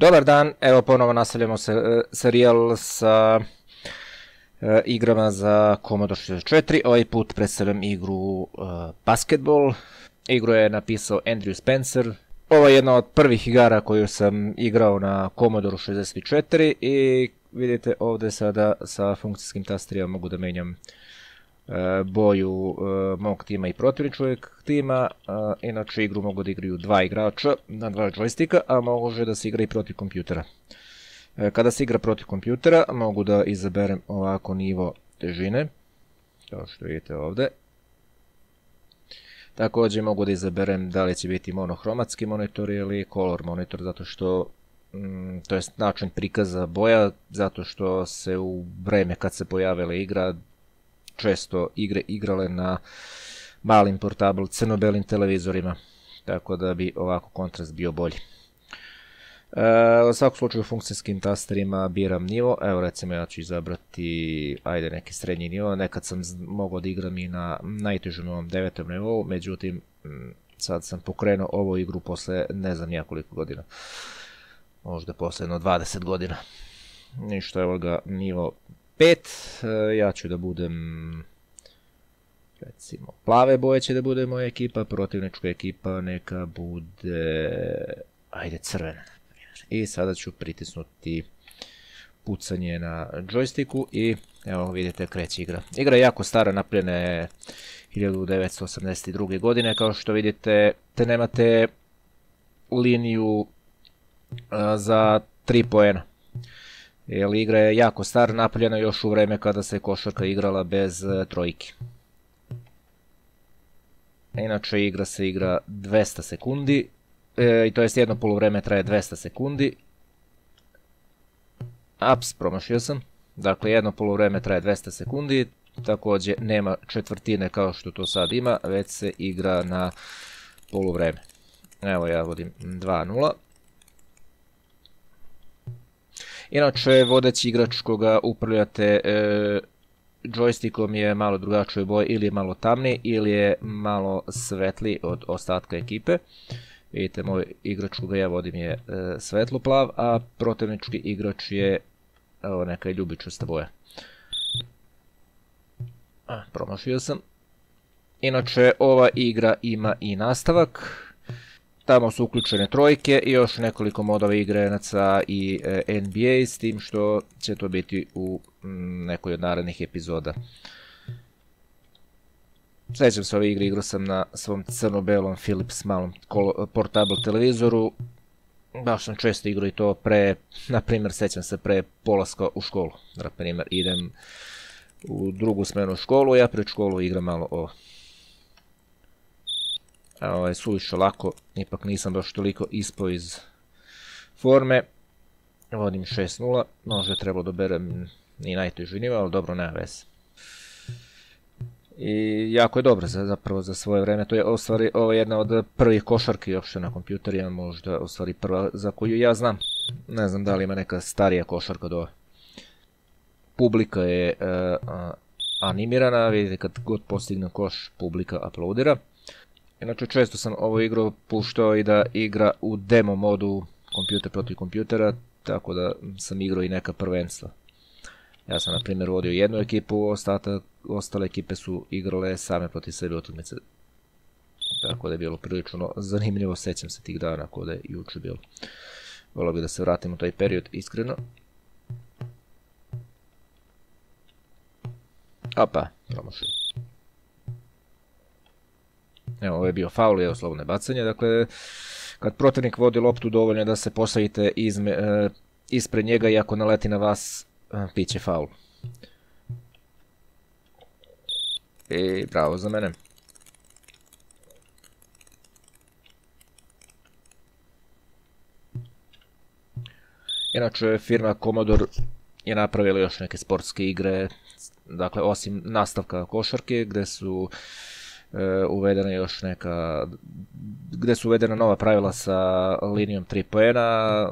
Dobar dan, evo ponovo nastavljamo se, e, serijal sa e, igrama za Commodore 64. Ovaj put predstavljam igru e, Basketball. Igru je napisao Andrew Spencer. Ovo je jedna od prvih igara koju sam igrao na Commodore 64 i vidite ovdje sada sa funkcijskim tasterijama mogu da menjam boju e, mog tima i protivničkog tima. E, inače igru mogu da igraju dva igrača na dva joysticka, a može da se igra i protiv kompjutera. Kada se igra protiv kompjutera mogu da izaberem ovako nivo težine, kao što vidite ovdje. Također mogu da izaberem da li će biti monohromatski monitor ili color monitor, zato što mm, to je način prikaza boja, zato što se u vreme kad se pojavila igra često igre igrale na malim portabl crno-belim televizorima, tako da bi ovako kontrast bio bolji. E, u svakom slučaju funkcijskim tasterima biram nivo, evo recimo ja ću izabrati ajde neki srednji nivo, nekad sam mogao da igram i na najtežem ovom devetom nivou, međutim sad sam pokrenuo ovu igru posle ne znam nijakoliko godina, možda posle jedno 20 godina. Ništa, evo ga nivo 5, e, ja ću da budem recimo plave boje će da bude moja ekipa, protivnička ekipa neka bude ajde crvena. I sada ću pritisnuti pucanje na joysticku i evo vidite kreće igra. Igra je jako stara, napljena je 1982. godine, kao što vidite te nemate liniju za 3 poena. Jer igra je jako star, napravljena još u vreme kada se košarka igrala bez e, trojke. Inače igra se igra 200 sekundi, e, i to jest jedno polovreme traje 200 sekundi. Ups, promašio sam. Dakle, jedno polovreme traje 200 sekundi, također nema četvrtine kao što to sad ima, već se igra na polovreme. Evo ja vodim 2-0. Inače, vodeći igrač koga upravljate e, je malo drugačije boje, ili je malo tamniji, ili je malo svetli od ostatka ekipe. Vidite, moj igrač koga ja vodim je e, svetlo a protivnički igrač je evo, neka ljubičasta boja. promašio sam. Inače, ova igra ima i nastavak. Tamo su uključene trojke i još nekoliko modova igrenaca i e, NBA s tim što će to biti u nekoj od narednih epizoda. Sjećam se ove igre, igrao sam na svom crno-belom Philips malom portable televizoru. Baš sam često igrao i to pre, na primjer, sećam se pre polaska u školu. Na primjer, idem u drugu smenu školu, ja pred školu igram malo o ovo je suviše lako, ipak nisam baš toliko ispo iz forme. Vodim 6-0, možda je trebalo da berem i najteži nivo, ali dobro, nema veze. I jako je dobro za, zapravo za svoje vreme. To je ostvari jedna od prvih košarki uopšte na kompjuterima, možda ostvari prva za koju ja znam. Ne znam da li ima neka starija košarka do Publika je e, animirana, vidite kad god postigne koš, publika uploadira. Inače često sam ovo igru puštao i da igra u demo modu kompjuter protiv kompjutera, tako da sam igrao i neka prvenstva. Ja sam na primjer vodio jednu ekipu, ostale ekipe su igrale same protiv sebe utakmice. Tako da je bilo prilično zanimljivo, sećam se tih dana kod je juče bilo. Volio bi da se vratim u taj period, iskreno. Opa, promašaj. Evo, ovo je bio faul, evo slobodne bacanje. Dakle, kad protivnik vodi loptu, dovoljno da se postavite izme, e, ispred njega i ako naleti na vas, e, piće faul. I bravo za mene. Inače, firma Commodore je napravila još neke sportske igre, dakle, osim nastavka košarke, gdje su uvedena još neka, gdje su uvedena nova pravila sa linijom 3 poena,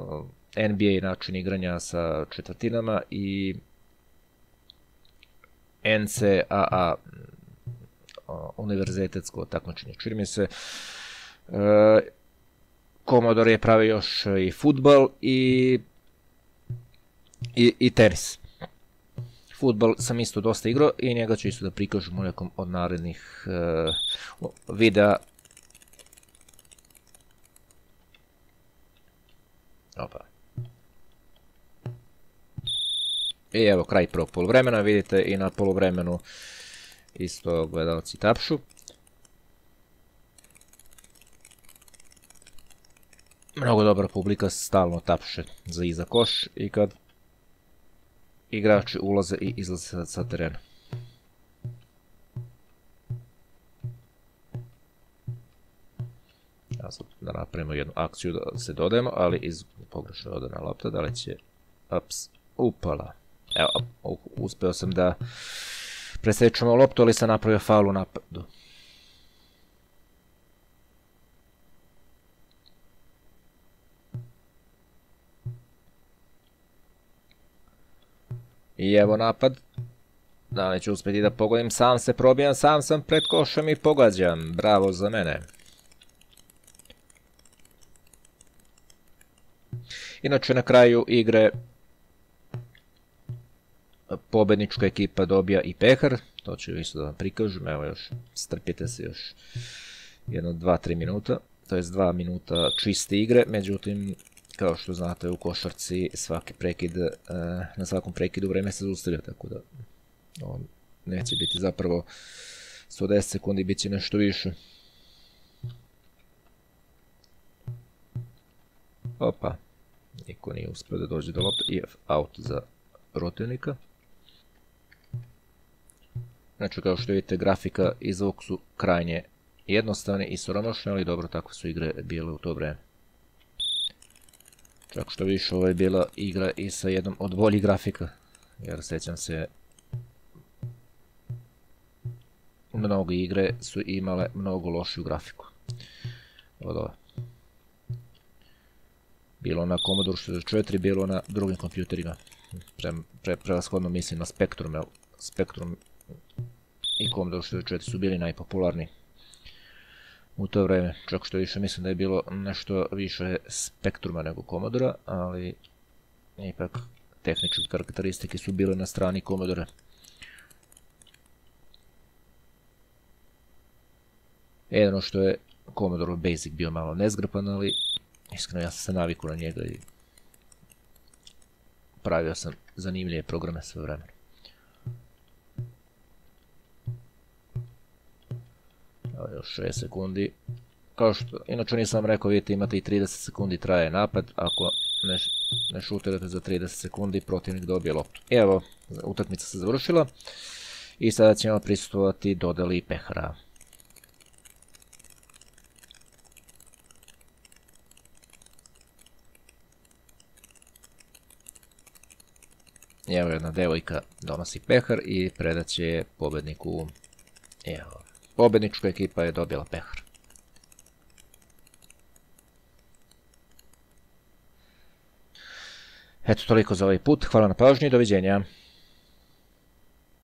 NBA način igranja sa četvrtinama i NCAA univerzitetsko takmičenje. Čini mi se, e, Commodore je pravio još i futbal i, i, i tenis. Futbal sam isto dosta igrao i njega ću isto da prikažem u nekom od narednih uh, videa. Opa. I evo kraj prvog polovremena, vidite i na polovremenu isto gledalci tapšu. Mnogo dobra publika stalno tapše za iza koš i kad igrači ulaze i izlaze sa terena. Ja sad da napravimo jednu akciju da se dodajemo, ali iz pogrešno dodana lopta, da li će ups, upala. Evo, uspeo sam da presečemo loptu, ali sam napravio faul u napadu. I evo napad. Da li ću uspjeti da pogodim, sam se probijam, sam sam pred košem i pogađam. Bravo za mene. Inače na kraju igre pobednička ekipa dobija i pehar, to ću isto da vam prikažem, evo još, strpite se još jedno 2-3 minuta, to je 2 minuta čiste igre, međutim, kao što znate u košarci svaki prekid, e, na svakom prekidu vreme se zaustavlja, tako da on neće biti zapravo 110 sekundi, bit će nešto više. Opa, niko nije uspio da dođe do lopta, i out za protivnika. Znači, kao što vidite, grafika i zvuk su krajnje jednostavne i soromošne, ali dobro, takve su igre bile u to vreme. Čak što više, ovo je bila igra i sa jednom od boljih grafika, jer sećam se mnogo igre su imale mnogo lošiju grafiku od ove. Bilo na Commodore 64, bilo na drugim kompjuterima. Pre, prevashodno mislim na Spectrum, Spectrum i Commodore 64 su bili najpopularniji u to vreme. Čak što više mislim da je bilo nešto više spektruma nego Commodore, ali ipak tehničke karakteristike su bile na strani Commodore. Jedno što je Commodore Basic bio malo nezgrapan, ali iskreno ja sam se naviku na njega i pravio sam zanimljive programe sve vremena. Još 6 sekundi. Kao što, inače nisam rekao, vidite imate i 30 sekundi traje napad, ako ne, ne šutirate za 30 sekundi, protivnik dobije loptu. Evo, utakmica se završila. I sada ćemo prisustovati dodali pehara. Evo jedna devojka donosi pehar i predat će pobedniku. Evo, pobednička ekipa je dobila pehar. Eto toliko za ovaj put, hvala na pažnji i doviđenja.